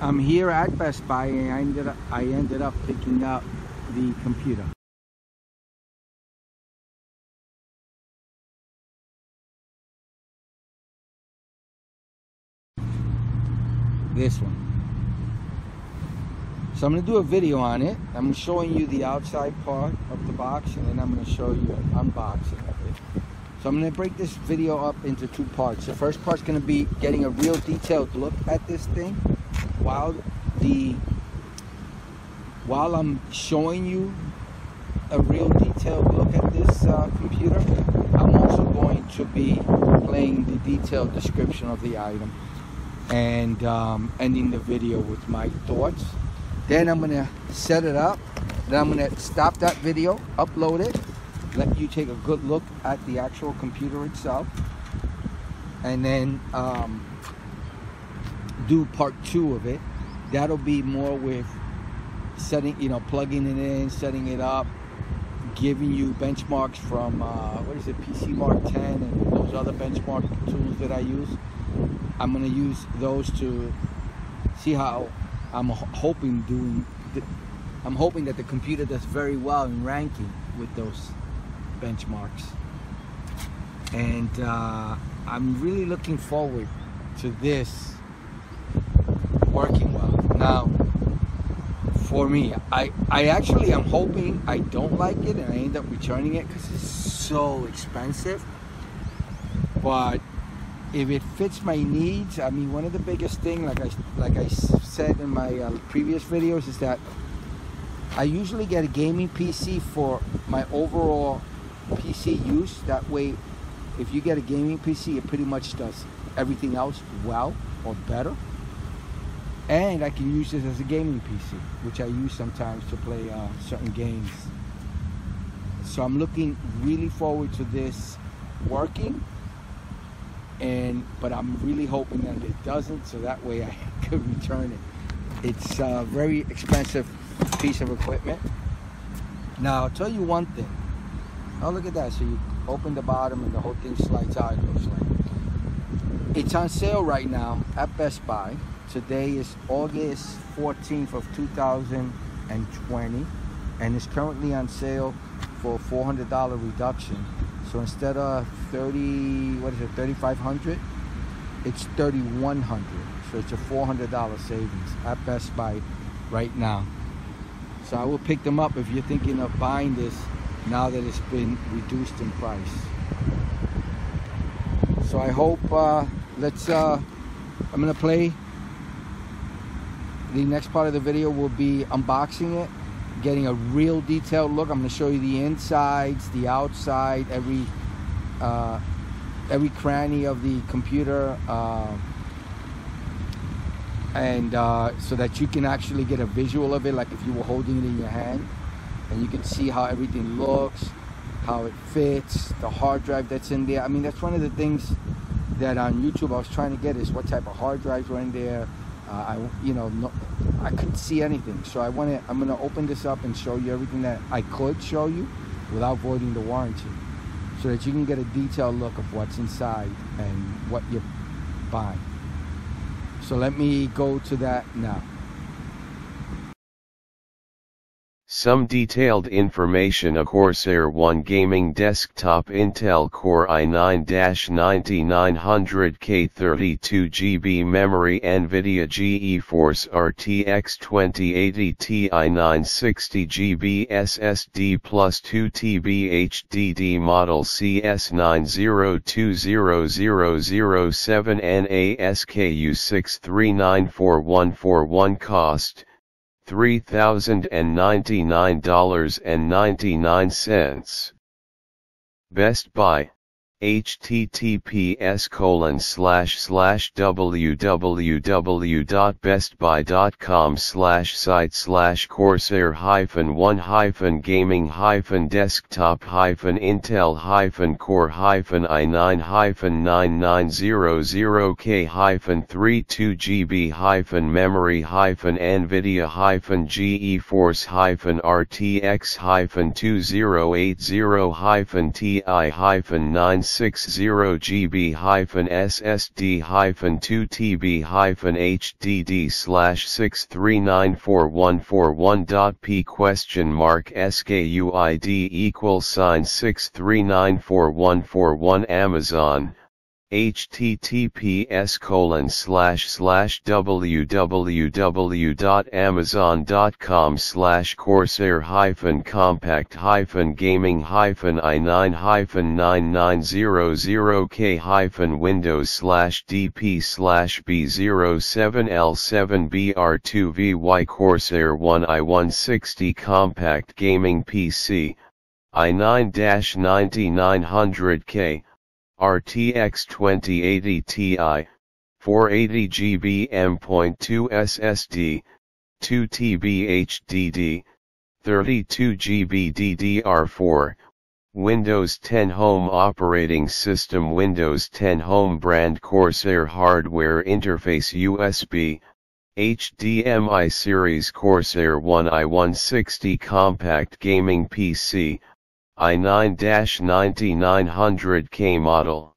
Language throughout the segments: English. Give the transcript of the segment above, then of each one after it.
I'm here at Best Buy and I ended up, I ended up picking up the computer. This one. So I'm going to do a video on it. I'm showing you the outside part of the box and then I'm going to show you an unboxing of it. So I'm to break this video up into two parts. The first part's going to be getting a real detailed look at this thing while the while I'm showing you a real detailed look at this uh, computer, I'm also going to be playing the detailed description of the item and um, ending the video with my thoughts. Then I'm gonna set it up. Then I'm gonna stop that video, upload it, let you take a good look at the actual computer itself, and then um, do part two of it. That'll be more with setting, you know, plugging it in, setting it up, giving you benchmarks from uh, what is it, PC Mark 10 and those other benchmark tools that I use. I'm gonna use those to see how I'm hoping doing. I'm hoping that the computer does very well in ranking with those benchmarks, and uh, I'm really looking forward to this working well. Now, for me, I I actually am hoping I don't like it and I end up returning it because it's so expensive, but if it fits my needs i mean one of the biggest thing like i like i said in my uh, previous videos is that i usually get a gaming pc for my overall pc use that way if you get a gaming pc it pretty much does everything else well or better and i can use this as a gaming pc which i use sometimes to play uh, certain games so i'm looking really forward to this working and but I'm really hoping that it doesn't, so that way I could return it. It's a very expensive piece of equipment. Now I'll tell you one thing. Oh, look at that! So you open the bottom and the whole thing slides out. It looks like it's on sale right now at Best Buy. Today is August 14th of 2020, and it's currently on sale for a $400 reduction so instead of 30, what is it, 3,500, it's 3,100. So it's a $400 savings at Best Buy right now. So I will pick them up if you're thinking of buying this now that it's been reduced in price. So I hope, uh, let's, uh, I'm gonna play. The next part of the video will be unboxing it getting a real detailed look. I'm to show you the insides, the outside, every uh, every cranny of the computer, uh, and uh, so that you can actually get a visual of it, like if you were holding it in your hand, and you can see how everything looks, how it fits, the hard drive that's in there. I mean, that's one of the things that on YouTube I was trying to get is what type of hard drives were in there. Uh, I, you know, no, I couldn't see anything. So I want to, I'm going to open this up and show you everything that I could show you without voiding the warranty so that you can get a detailed look of what's inside and what you're buying. So let me go to that now. Some detailed information A Corsair One Gaming Desktop Intel Core i9-9900K 32GB Memory NVIDIA GeForce RTX 2080 Ti 960GB SSD plus 2TB HDD Model CS90200007 NASKU 6394141 Cost $3,099.99. Best Buy https colon slash slash www.bestbuy.com slash site slash corsair hyphen one hyphen gaming hyphen desktop hyphen intel hyphen core hyphen i9 hyphen 9900k hyphen 32 GB hyphen memory hyphen nvidia hyphen geforce hyphen rtx hyphen 2080 hyphen ti hyphen 9 160GB SSD 2TB HDD slash 6394141.p question mark SKUID equals sign 6394141 Amazon https colon slash slash www.amazon.com slash corsair hyphen compact hyphen gaming hyphen i9 hyphen 9900k hyphen windows slash dp slash b07l7br2vy corsair 1i160 compact gaming pc i9-9900k RTX 2080 Ti, 480 GB M.2 SSD, 2 TB HDD, 32 GB DDR4, Windows 10 Home Operating System Windows 10 Home Brand Corsair Hardware Interface USB, HDMI Series Corsair 1i160 Compact Gaming PC, i9-9900K model.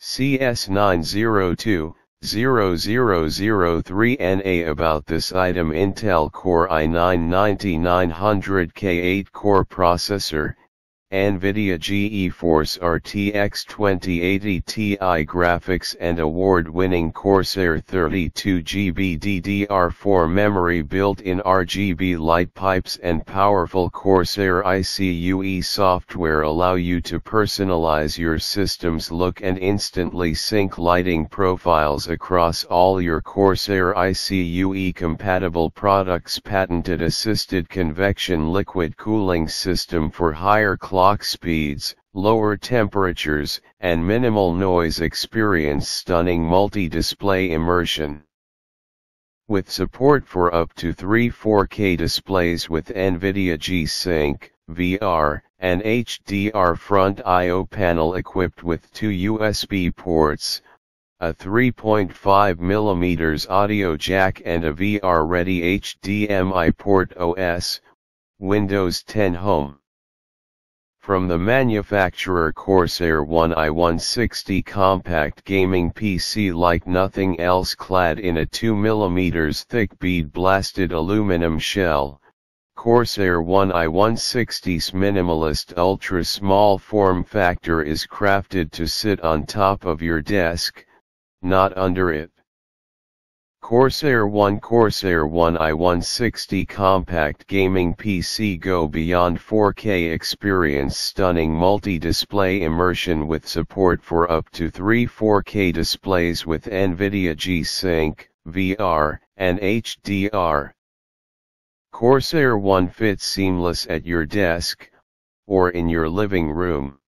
CS902, 0003NA About this item Intel Core i9-9900K 8-core processor, NVIDIA GeForce RTX 2080 Ti graphics and award-winning Corsair 32GB DDR4 memory built-in RGB light pipes and powerful Corsair ICUE software allow you to personalize your system's look and instantly sync lighting profiles across all your Corsair ICUE compatible products. Patented assisted convection liquid cooling system for higher clock speeds, lower temperatures, and minimal noise experience stunning multi-display immersion. With support for up to three 4K displays with NVIDIA G-Sync, VR, and HDR front I.O. panel equipped with two USB ports, a 3.5mm audio jack and a VR-ready HDMI port OS, Windows 10 Home. From the manufacturer Corsair 1i160 compact gaming PC like nothing else clad in a 2mm thick bead blasted aluminum shell, Corsair 1i160's minimalist ultra small form factor is crafted to sit on top of your desk, not under it. Corsair 1 Corsair 1 i160 compact gaming PC go beyond 4K experience stunning multi-display immersion with support for up to 3 4K displays with NVIDIA G-Sync, VR, and HDR. Corsair 1 fits seamless at your desk, or in your living room.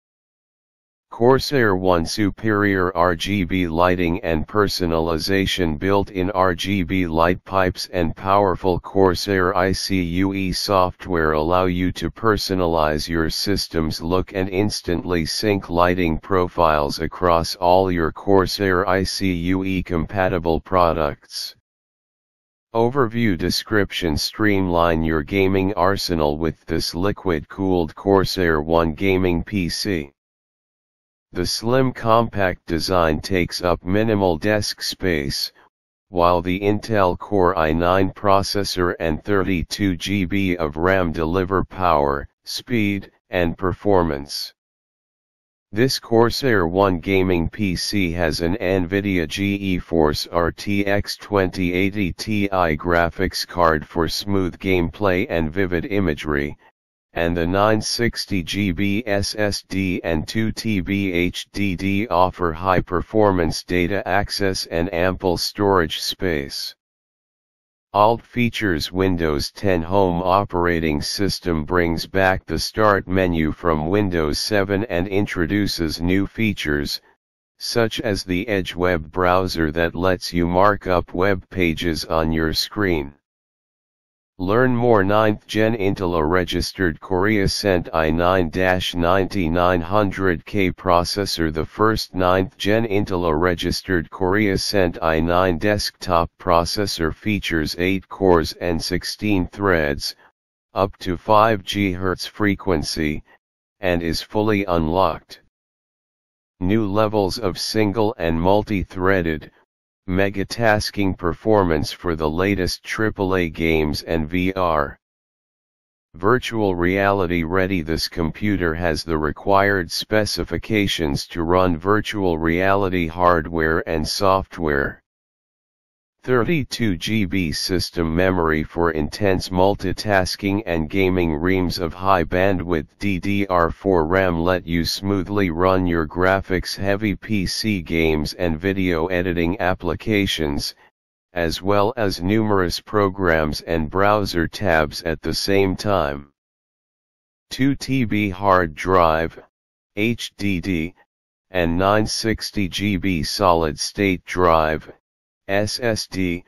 Corsair One superior RGB lighting and personalization built-in RGB light pipes and powerful Corsair ICUE software allow you to personalize your system's look and instantly sync lighting profiles across all your Corsair ICUE compatible products. Overview Description Streamline your gaming arsenal with this liquid-cooled Corsair One gaming PC. The slim compact design takes up minimal desk space, while the Intel Core i9 processor and 32GB of RAM deliver power, speed, and performance. This Corsair One gaming PC has an NVIDIA GeForce RTX 2080 Ti graphics card for smooth gameplay and vivid imagery, and the 960GB SSD and 2TB HDD offer high-performance data access and ample storage space. Alt features Windows 10 Home operating system brings back the Start menu from Windows 7 and introduces new features, such as the Edge web browser that lets you mark up web pages on your screen. Learn more 9th Gen Intel registered Korea Cent i9-9900K processor The first 9th Gen Intel registered Korea Cent i9 desktop processor features 8 cores and 16 threads, up to 5 GHz frequency, and is fully unlocked. new levels of single and multi-threaded, mega-tasking performance for the latest AAA games and VR. Virtual reality ready This computer has the required specifications to run virtual reality hardware and software. 32 GB system memory for intense multitasking and gaming reams of high bandwidth DDR4 RAM let you smoothly run your graphics heavy PC games and video editing applications, as well as numerous programs and browser tabs at the same time. 2 TB hard drive, HDD, and 960 GB solid state drive, SSD,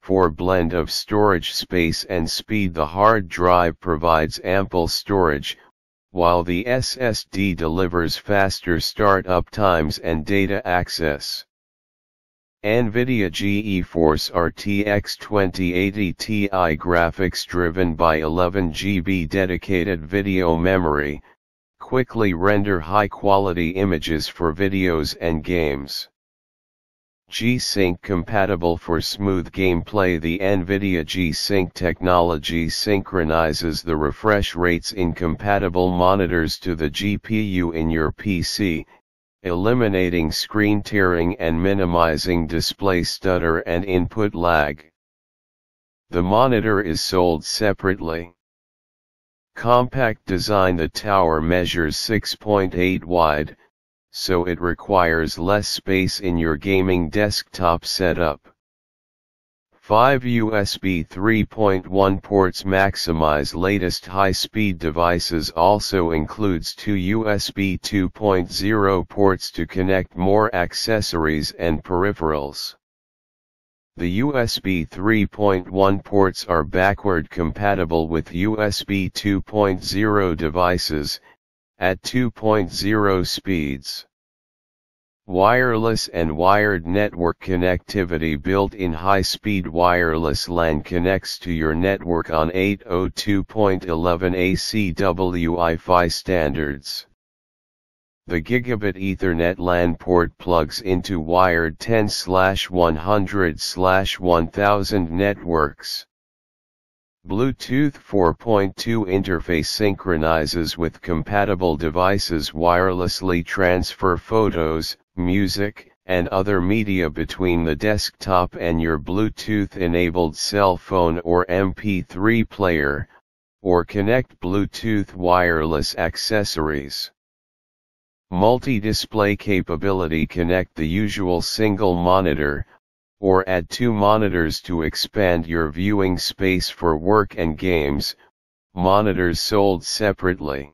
for blend of storage space and speed the hard drive provides ample storage, while the SSD delivers faster startup times and data access. NVIDIA GeForce RTX 2080 Ti graphics driven by 11 GB dedicated video memory, quickly render high-quality images for videos and games. G-Sync compatible for smooth gameplay The NVIDIA G-Sync technology synchronizes the refresh rates in compatible monitors to the GPU in your PC, eliminating screen tearing and minimizing display stutter and input lag. The monitor is sold separately. Compact design The tower measures 6.8 wide, so it requires less space in your gaming desktop setup. 5 USB 3.1 ports maximize latest high-speed devices also includes two USB 2.0 ports to connect more accessories and peripherals. The USB 3.1 ports are backward compatible with USB 2.0 devices, at 2.0 speeds. Wireless and wired network connectivity built-in high-speed wireless LAN connects to your network on 802.11 AC Wi-Fi standards. The Gigabit Ethernet LAN port plugs into wired 10/100/1000 networks. Bluetooth 4.2 interface synchronizes with compatible devices wirelessly transfer photos, music, and other media between the desktop and your Bluetooth-enabled cell phone or MP3 player, or connect Bluetooth wireless accessories. Multi-display capability connect the usual single monitor, or add two monitors to expand your viewing space for work and games, monitors sold separately.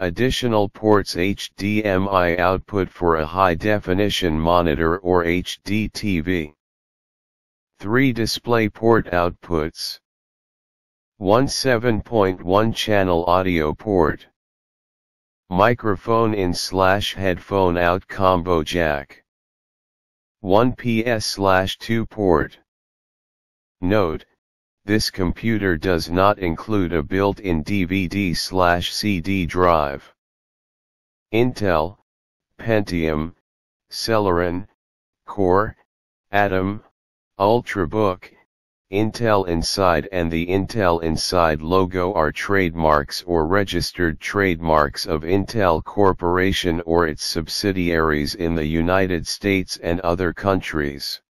Additional ports HDMI output for a high-definition monitor or HD TV. 3 display port outputs. 1 7.1 channel audio port. Microphone in slash headphone out combo jack. 1 PS/2 port. Note, this computer does not include a built-in DVD/CD drive. Intel, Pentium, Celeron, Core, Atom, Ultrabook, Intel Inside and the Intel Inside logo are trademarks or registered trademarks of Intel Corporation or its subsidiaries in the United States and other countries.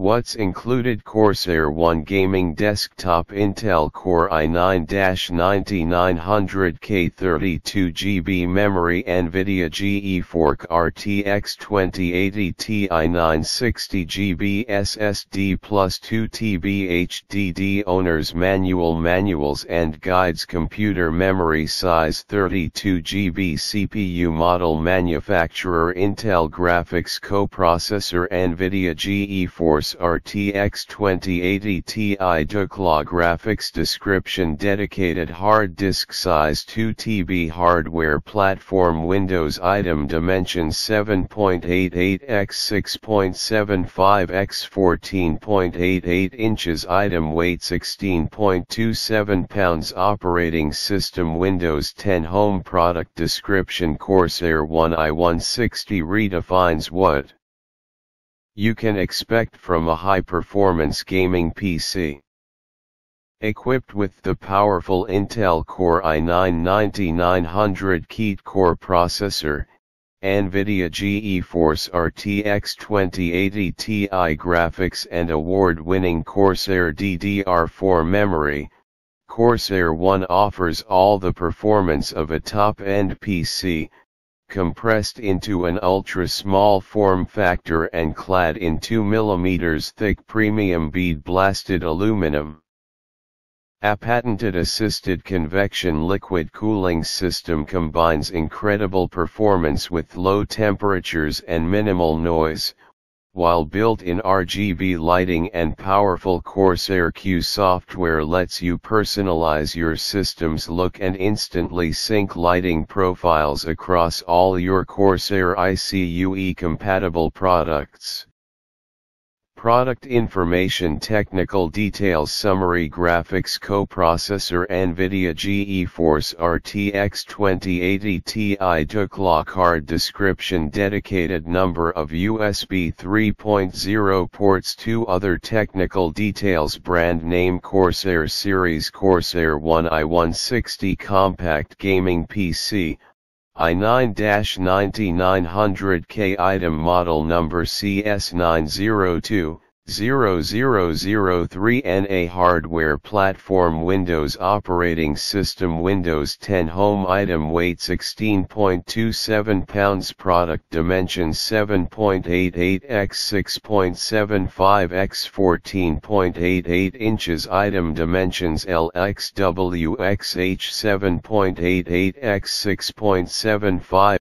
What's included? Corsair 1 Gaming Desktop Intel Core i9-9900K 32GB Memory NVIDIA GeForce RTX 2080 Ti 960GB SSD plus 2TB HDD Owner's Manual Manuals and Guides Computer Memory Size 32GB CPU Model Manufacturer Intel Graphics Coprocessor NVIDIA GeForce RTX 2080 Ti Declaw Graphics Description Dedicated hard disk size 2 TB hardware platform Windows item dimensions 7.88 x 6.75 x 14.88 inches item weight 16.27 pounds operating system Windows 10 home product description Corsair One i160 redefines what you can expect from a high-performance gaming PC. Equipped with the powerful Intel Core i9-9900K eight Core processor, NVIDIA GeForce RTX 2080 Ti graphics and award-winning Corsair DDR4 memory, Corsair One offers all the performance of a top-end PC, compressed into an ultra-small form factor and clad in 2 mm thick premium bead-blasted aluminum. A patented assisted convection liquid cooling system combines incredible performance with low temperatures and minimal noise, while built-in RGB lighting and powerful Corsair Q software lets you personalize your system's look and instantly sync lighting profiles across all your Corsair ICUE compatible products. Product Information Technical Details Summary Graphics Coprocessor NVIDIA GeForce RTX 2080 Ti Declaw Card Description Dedicated number of USB 3.0 ports Two other technical details Brand name Corsair Series Corsair One i160 Compact Gaming PC i9-9900K item model number CS902, 0003 NA hardware platform Windows operating system Windows 10 home item weight 16.27 pounds product dimensions 7.88 x 6.75 x 14.88 inches item dimensions LXWXH 7.88 x 6.75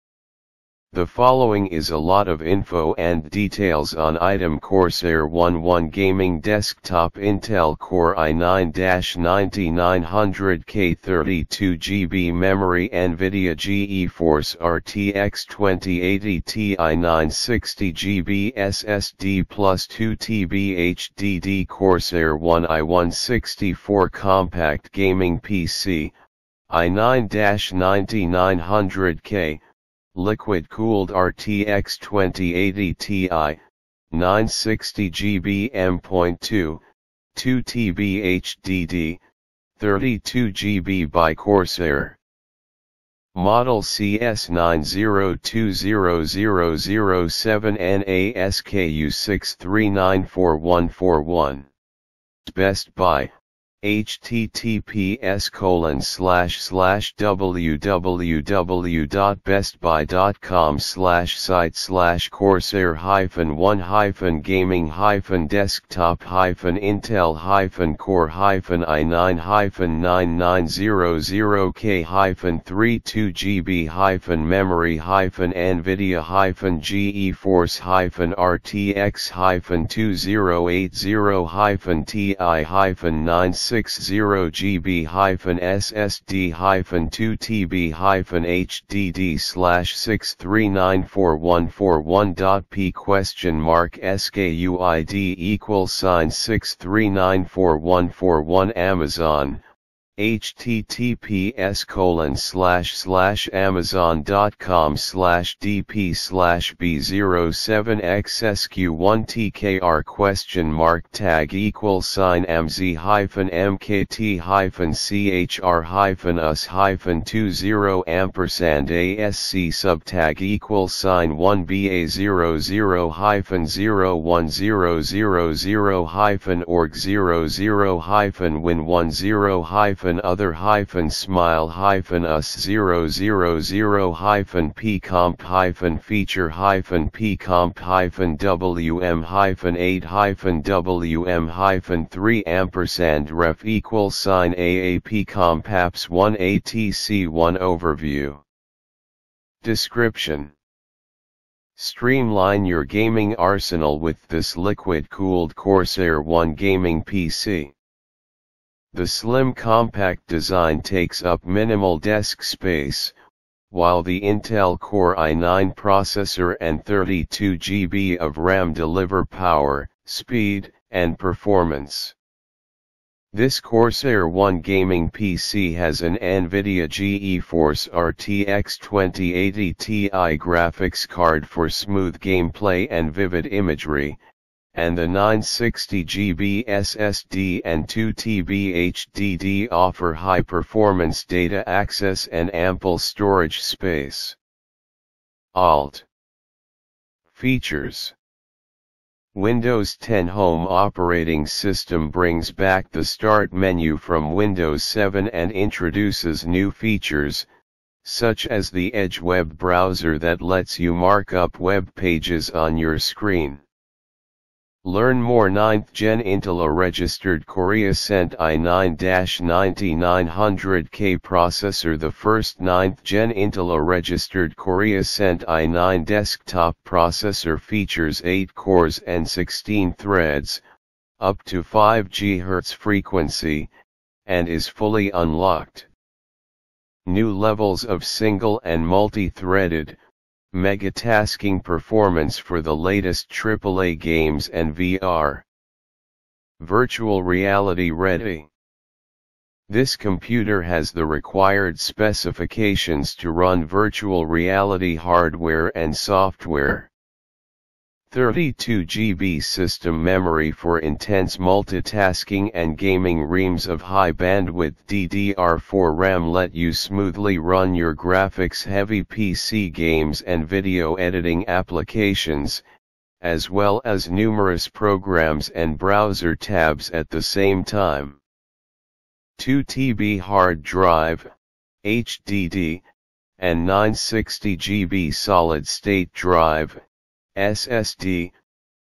the following is a lot of info and details on item Corsair One One Gaming Desktop Intel Core i9-9900K 32GB Memory NVIDIA GeForce RTX 2080 Ti 960GB SSD plus 2TB HDD Corsair One i164 Compact Gaming PC i9-9900K liquid-cooled RTX 2080 Ti, 960 GB M.2, 2 TB HDD, 32 GB by Corsair. Model CS9020007 NASKU 6394141. Best Buy https colon slash slash www.bestbuy.com slash site slash corsair hyphen one hyphen gaming hyphen desktop hyphen intel hyphen core hyphen i9 hyphen 9900k hyphen 32 gb hyphen memory hyphen nvidia hyphen geforce hyphen rtx hyphen 2080 hyphen ti hyphen 96 60 GB SSD 2 TB HDD slash 6394141.p question mark SKUID equals sign 6394141 Amazon https colon slash slash amazon.com slash dp slash b07xsq1tkr question mark tag equal sign mz hyphen mkt hyphen chr hyphen us hyphen 20 ampersand asc subtag equal sign 1ba00 hyphen 0100 hyphen org 00 hyphen win 10 hyphen hyphen other hyphen smile hyphen us 000 hyphen p comp hyphen feature hyphen p comp hyphen wm hyphen 8 hyphen wm hyphen 3 ampersand ref equal sign aap comp apps 1 atc 1 overview description Streamline your gaming arsenal with this liquid-cooled Corsair One gaming PC. The slim compact design takes up minimal desk space, while the Intel Core i9 processor and 32GB of RAM deliver power, speed, and performance. This Corsair One gaming PC has an NVIDIA GeForce RTX 2080 Ti graphics card for smooth gameplay and vivid imagery, and the 960GB SSD and 2TB HDD offer high-performance data access and ample storage space. Alt Features Windows 10 Home operating system brings back the Start menu from Windows 7 and introduces new features, such as the Edge web browser that lets you mark up web pages on your screen. Learn more 9th Gen Intel registered Korea Cent i9-9900K processor The first 9th Gen Intel registered Korea Cent i9 desktop processor features 8 cores and 16 threads, up to 5 GHz frequency, and is fully unlocked. New levels of single and multi-threaded, Megatasking performance for the latest AAA games and VR. Virtual Reality Ready. This computer has the required specifications to run virtual reality hardware and software. 32 GB system memory for intense multitasking and gaming reams of high bandwidth DDR4 RAM let you smoothly run your graphics heavy PC games and video editing applications, as well as numerous programs and browser tabs at the same time. 2 TB hard drive, HDD, and 960 GB solid state drive, SSD,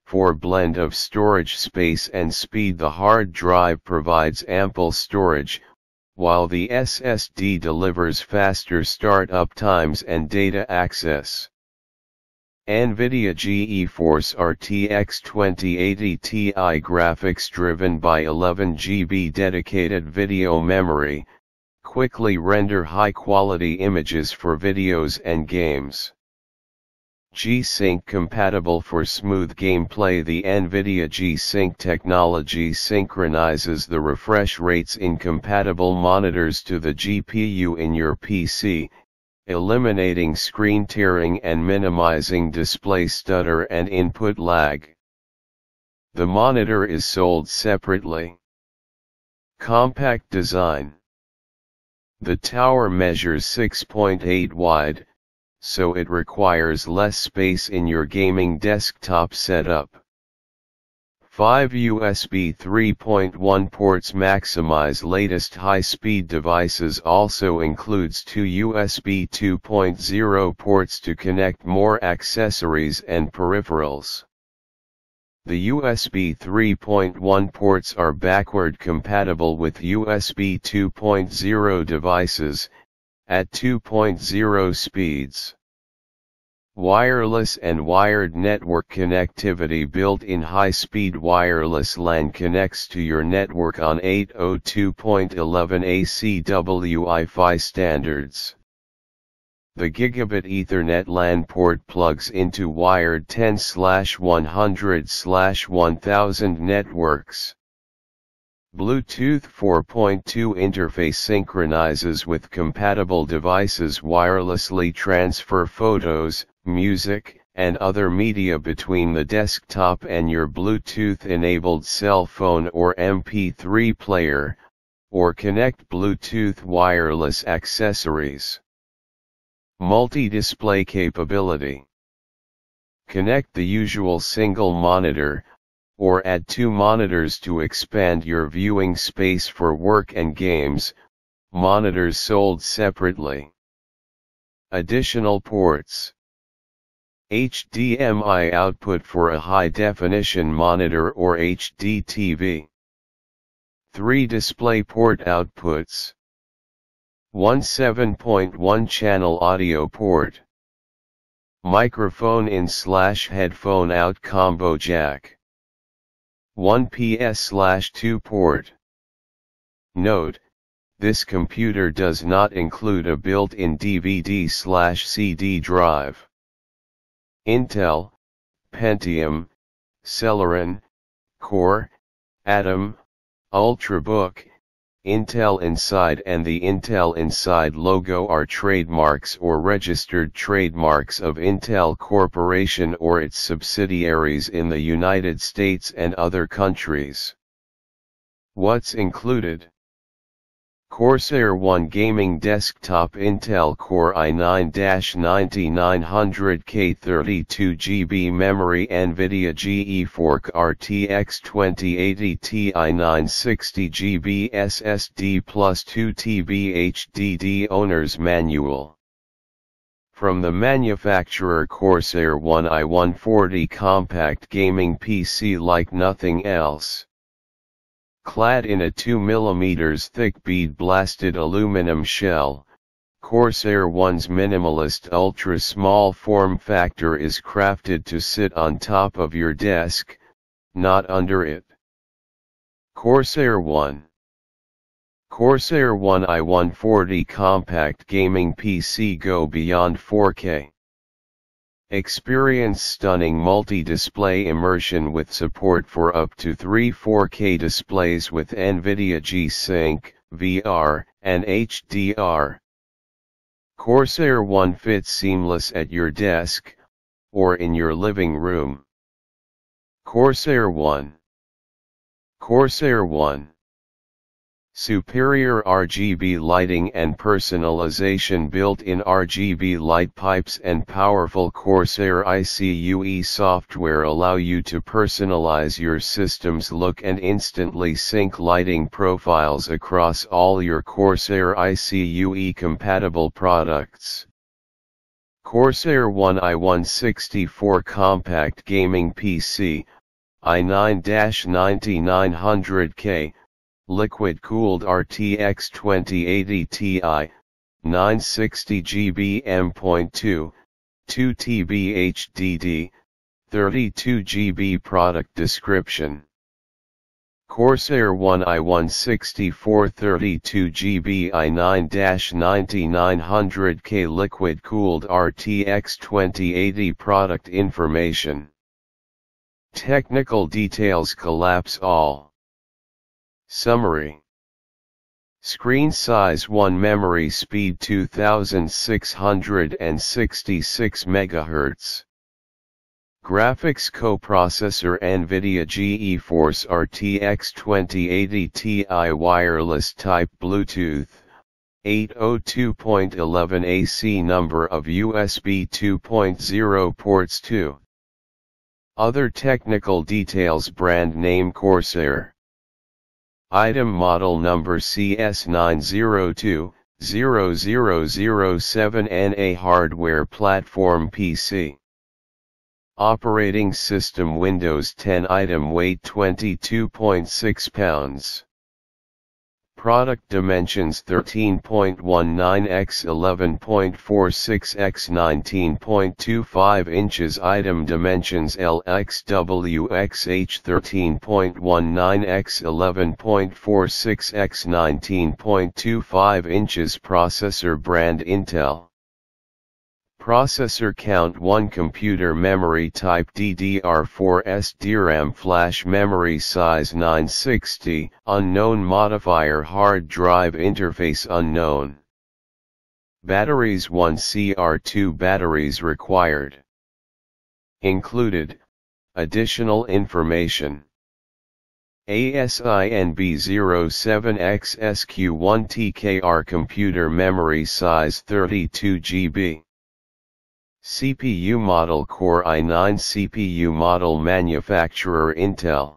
for blend of storage space and speed the hard drive provides ample storage, while the SSD delivers faster startup times and data access. NVIDIA GeForce RTX 2080 Ti graphics driven by 11 GB dedicated video memory, quickly render high-quality images for videos and games. G-Sync compatible for smooth gameplay The NVIDIA G-Sync technology synchronizes the refresh rates in compatible monitors to the GPU in your PC, eliminating screen tearing and minimizing display stutter and input lag. The monitor is sold separately. Compact design. The tower measures 6.8 wide, so it requires less space in your gaming desktop setup. 5 USB 3.1 ports maximize latest high-speed devices also includes two USB 2.0 ports to connect more accessories and peripherals. The USB 3.1 ports are backward compatible with USB 2.0 devices, at 2.0 speeds. Wireless and wired network connectivity built-in high-speed wireless LAN connects to your network on 802.11 AC Wi-Fi standards. The Gigabit Ethernet LAN port plugs into wired 10/100/1000 networks. Bluetooth 4.2 interface synchronizes with compatible devices wirelessly transfer photos, music, and other media between the desktop and your Bluetooth-enabled cell phone or MP3 player, or connect Bluetooth wireless accessories. Multi-display capability. Connect the usual single monitor, or add two monitors to expand your viewing space for work and games, monitors sold separately. Additional ports. HDMI output for a high-definition monitor or HD TV. 3 display port outputs. One 7.1 channel audio port. Microphone in slash headphone out combo jack. 1 PS slash 2 port. Note, this computer does not include a built-in DVD slash CD drive. Intel, Pentium, Celeron, Core, Atom, Ultrabook, Intel Inside and the Intel Inside logo are trademarks or registered trademarks of Intel Corporation or its subsidiaries in the United States and other countries. What's included? Corsair One Gaming Desktop Intel Core i9-9900K 32GB memory NVIDIA GeForce RTX 2080 Ti 960GB SSD plus 2TB HDD Owner's Manual From the manufacturer Corsair One i140 compact gaming PC like nothing else. Clad in a 2mm thick bead-blasted aluminum shell, Corsair One's minimalist ultra-small form factor is crafted to sit on top of your desk, not under it. Corsair One Corsair One i140 compact gaming PC go beyond 4K. Experience stunning multi-display immersion with support for up to three 4K displays with NVIDIA G-Sync, VR, and HDR. Corsair One fits seamless at your desk, or in your living room. Corsair One Corsair One Superior RGB lighting and personalization built-in RGB light pipes and powerful Corsair ICUE software allow you to personalize your system's look and instantly sync lighting profiles across all your Corsair ICUE compatible products. Corsair One i164 Compact Gaming PC, i9-9900K, liquid-cooled RTX 2080 Ti, 960GB M.2, 2 TB HDD, 32GB product description. Corsair One i164 32GB i9-9900K liquid-cooled RTX 2080 product information. Technical details collapse all. Summary. Screen size 1 memory speed 2666 MHz Graphics coprocessor NVIDIA GeForce RTX 2080 Ti wireless type Bluetooth 802.11 AC number of USB 2.0 ports 2 Other technical details brand name Corsair Item model number CS902-0007NA hardware platform PC. Operating system Windows 10 item weight 22.6 pounds. Product dimensions 13.19 x 11.46 x 19.25 inches. Item dimensions LXWXH 13.19 x 11.46 x 19.25 inches. Processor brand Intel Processor count 1 Computer memory type DDR4 DRAM flash memory size 960 Unknown modifier hard drive interface unknown. Batteries 1 CR2 batteries required. Included. Additional information. ASIN B07XSQ1TKR computer memory size 32 GB CPU model Core i9 CPU model manufacturer Intel.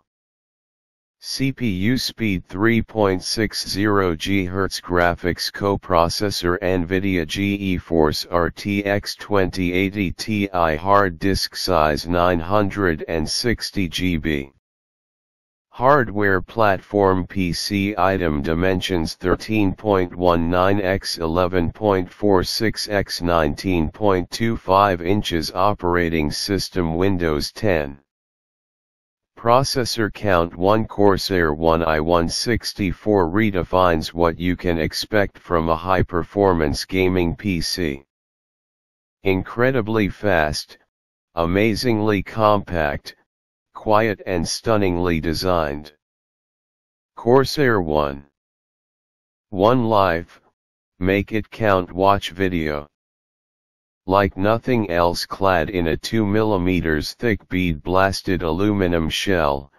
CPU speed 3.60 GHz graphics coprocessor NVIDIA GeForce RTX 2080 Ti hard disk size 960 GB Hardware platform PC item dimensions 13.19 x 11.46 x 19.25 inches operating system Windows 10 Processor count 1 Corsair 1 i164 redefines what you can expect from a high-performance gaming PC. Incredibly fast, amazingly compact, quiet and stunningly designed. Corsair 1 One Life, make it count watch video. Like nothing else clad in a 2mm thick bead blasted aluminum shell,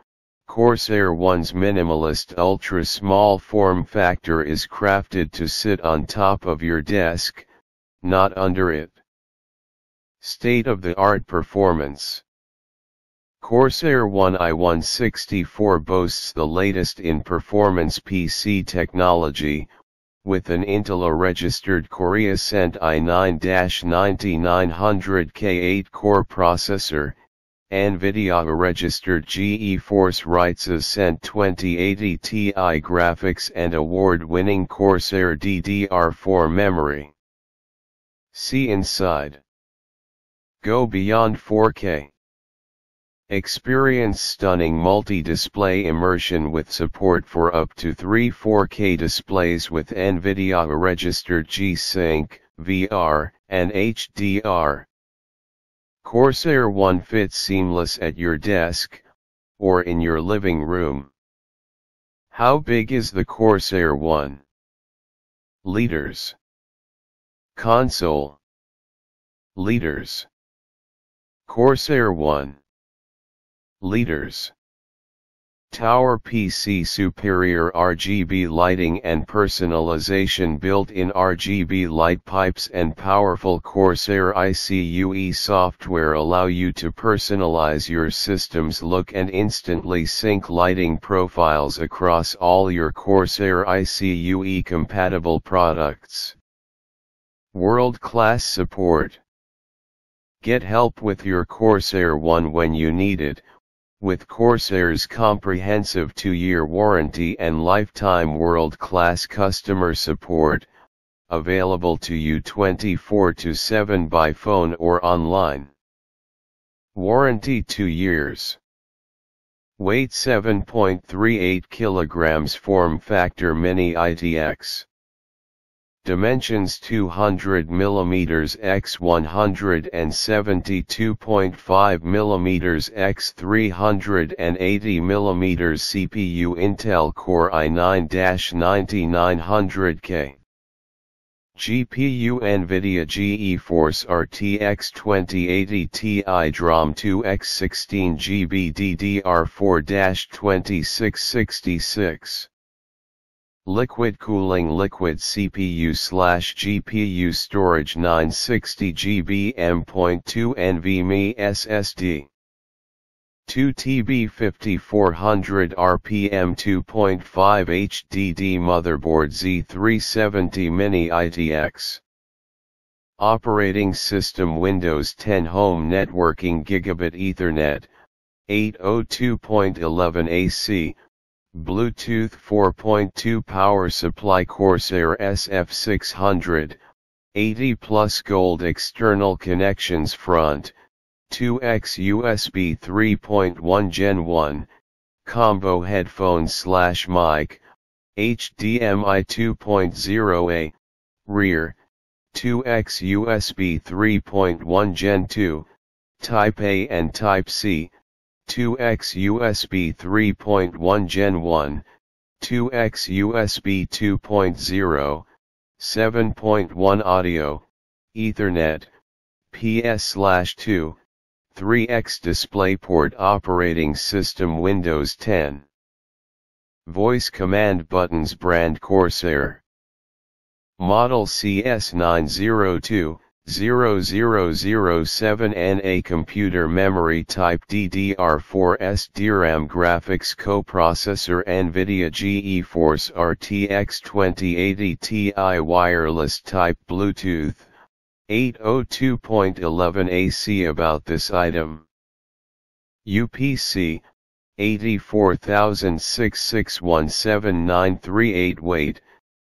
Corsair One's minimalist ultra small form factor is crafted to sit on top of your desk, not under it. State of the art performance Corsair One i164 boasts the latest in performance PC technology, with an Intel registered Core Ascent i9-9900K8 core processor, NVIDIA registered GeForce RTX Ascent 2080 Ti graphics and award-winning Corsair DDR4 memory. See inside. Go beyond 4K. Experience stunning multi-display immersion with support for up to three 4K displays with NVIDIA registered G-Sync, VR, and HDR. Corsair One fits seamless at your desk, or in your living room. How big is the Corsair One? Liters. Console. Liters. Corsair One. Liters. Tower PC superior RGB lighting and personalization built-in RGB light pipes and powerful Corsair iCUE software allow you to personalize your system's look and instantly sync lighting profiles across all your Corsair iCUE compatible products. World-class support. Get help with your Corsair One when you need it with Corsair's comprehensive two-year warranty and lifetime world-class customer support, available to you 24-7 by phone or online. Warranty 2 years. Weight 7.38 kilograms Form Factor Mini ITX Dimensions 200 mm x 172.5 mm x 380 mm CPU Intel Core i9-9900K GPU NVIDIA GeForce RTX 2080 Ti DRAM 2x 16 GB DDR4-2666 Liquid cooling liquid CPU slash GPU storage 960 GB M.2 NVMe SSD 2 TB 5400 RPM 2.5 HDD motherboard Z370 Mini ITX Operating System Windows 10 Home Networking Gigabit Ethernet 802.11 AC Bluetooth 4.2 power supply Corsair SF600, 80 plus gold external connections front, 2x USB 3.1 Gen 1, combo headphone slash mic, HDMI 2.0A, rear, 2x USB 3.1 Gen 2, Type A and Type C, 2x USB 3.1 Gen 1, 2x USB 2.0, 7.1 audio, Ethernet, PS/2, 3x DisplayPort operating system Windows 10. Voice command buttons brand Corsair. Model CS902 0007NA computer memory type DDR4 DRAM graphics coprocessor NVIDIA GeForce RTX 2080 Ti wireless type Bluetooth 802.11 AC about this item. UPC 84,6617938 weight,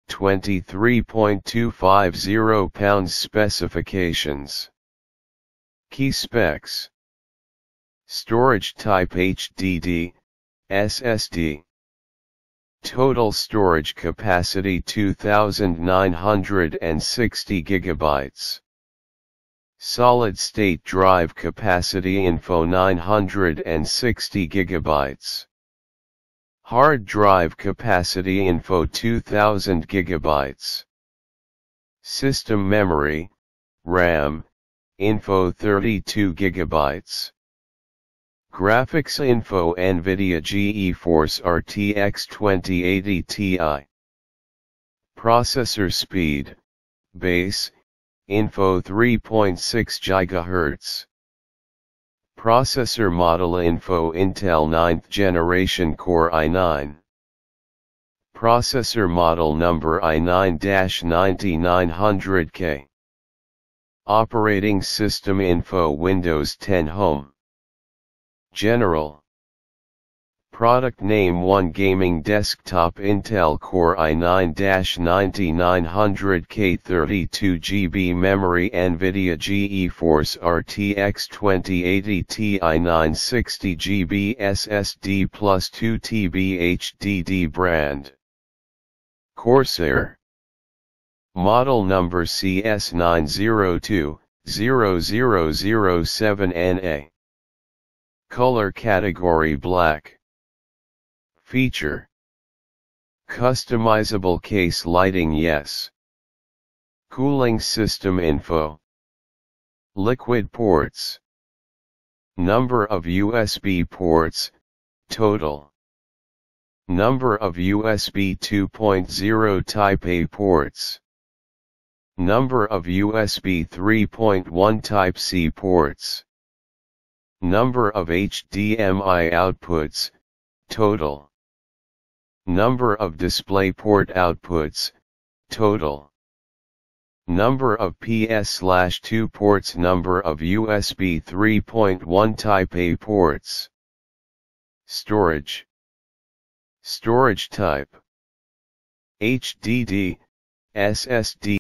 23.250 pounds specifications. Key specs. Storage type HDD, SSD. Total storage capacity 2960 gigabytes. Solid state drive capacity info 960 gigabytes. Hard drive capacity info 2000 gigabytes. System memory, RAM, info 32 gigabytes. Graphics info NVIDIA GeForce RTX 2080 Ti. Processor speed, base, info 3.6 GHz. Processor model info Intel 9th generation Core i9. Processor model number i9-9900K. Operating system info Windows 10 Home. General Product name 1 Gaming Desktop Intel Core i9-9900K 32GB memory NVIDIA GeForce RTX 2080 Ti 960GB SSD plus 2TB HDD brand. Corsair Model number CS902 0007NA Color category black. Feature. Customizable case lighting yes. Cooling system info. Liquid ports. Number of USB ports, total. Number of USB 2.0 Type A ports. Number of USB 3.1 Type C ports. Number of HDMI outputs, total. Number of DisplayPort outputs, total. Number of PS/2 ports Number of USB 3.1 Type A ports. Storage. Storage type. HDD, SSD.